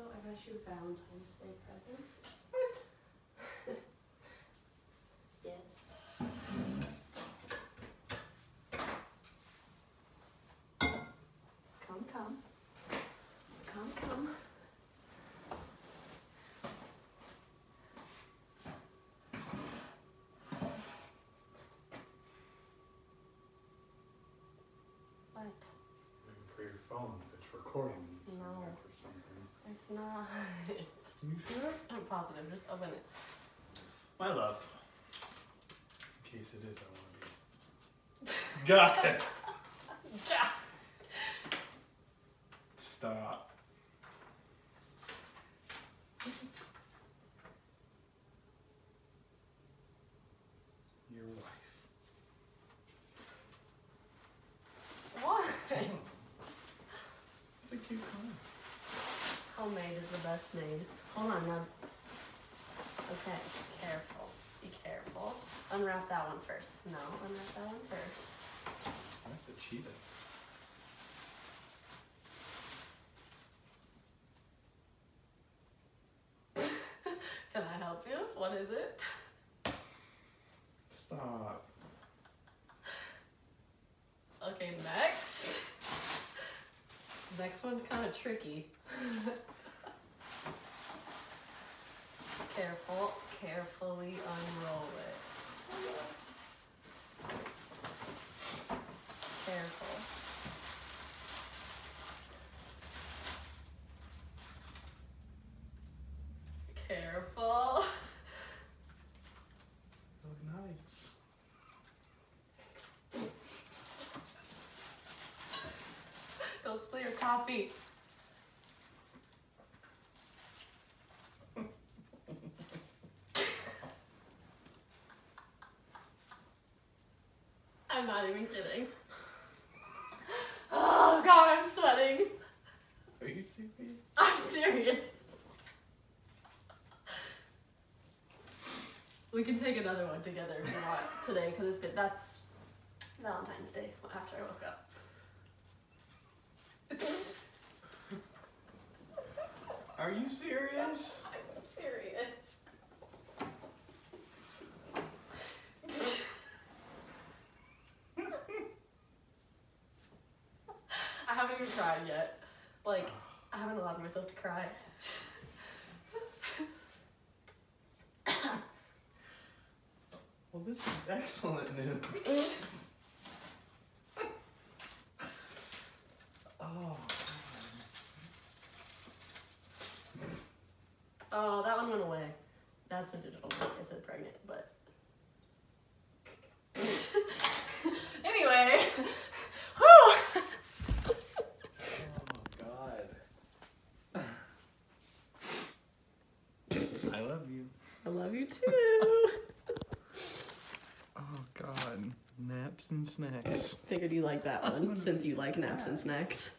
I got you a Valentine's Day present. yes. Come, come. Come, come. What? Looking for your phone if it's recording you No. somewhere something. It's not. You sure? I'm positive. Just open it. My love. In case it is, I want to be. Got it. Stop. Your wife. What? Homemade is the best made. Hold on now. Okay, careful. Be careful. Unwrap that one first. No, unwrap that one first. I have to cheat it. Can I help you? What is it? Stop. Okay, next. Next one's kind of tricky. Careful, carefully unroll it. Careful. Careful. Look nice. Don't spill your coffee. I'm not even kidding. Oh god, I'm sweating. Are you serious? I'm serious. We can take another one together if you want today, because it's been that's Valentine's Day after I woke up. Are you serious? I'm serious. I haven't even cried yet. Like, I haven't allowed myself to cry. Well, this is excellent news. Oh, that one went away. That's the digital one. It said pregnant, but. anyway. Whew. oh God. I love you. I love you too. Oh God. Naps and snacks. Figured you like that one since you like naps and snacks.